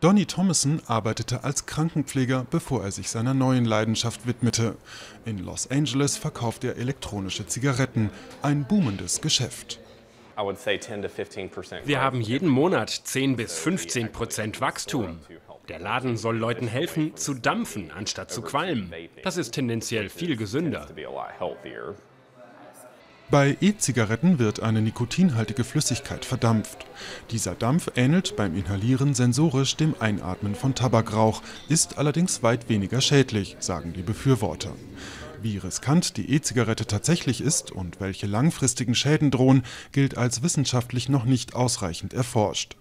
Donny Thomason arbeitete als Krankenpfleger, bevor er sich seiner neuen Leidenschaft widmete. In Los Angeles verkauft er elektronische Zigaretten, ein boomendes Geschäft. Wir haben jeden Monat 10 bis 15 Prozent Wachstum. Der Laden soll Leuten helfen, zu dampfen, anstatt zu qualmen. Das ist tendenziell viel gesünder. Bei E-Zigaretten wird eine nikotinhaltige Flüssigkeit verdampft. Dieser Dampf ähnelt beim Inhalieren sensorisch dem Einatmen von Tabakrauch, ist allerdings weit weniger schädlich, sagen die Befürworter. Wie riskant die E-Zigarette tatsächlich ist und welche langfristigen Schäden drohen, gilt als wissenschaftlich noch nicht ausreichend erforscht.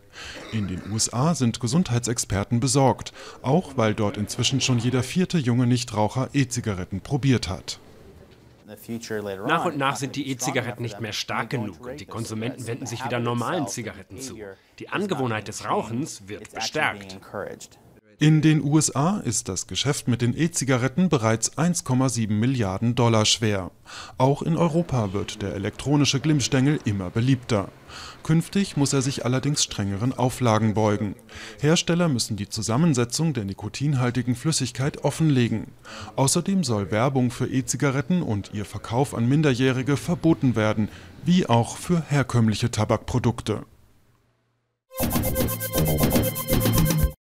In den USA sind Gesundheitsexperten besorgt, auch weil dort inzwischen schon jeder vierte junge Nichtraucher E-Zigaretten probiert hat. Nach und nach sind die E-Zigaretten nicht mehr stark genug und die Konsumenten wenden sich wieder normalen Zigaretten zu. Die Angewohnheit des Rauchens wird bestärkt. In den USA ist das Geschäft mit den E-Zigaretten bereits 1,7 Milliarden Dollar schwer. Auch in Europa wird der elektronische Glimmstängel immer beliebter. Künftig muss er sich allerdings strengeren Auflagen beugen. Hersteller müssen die Zusammensetzung der nikotinhaltigen Flüssigkeit offenlegen. Außerdem soll Werbung für E-Zigaretten und ihr Verkauf an Minderjährige verboten werden, wie auch für herkömmliche Tabakprodukte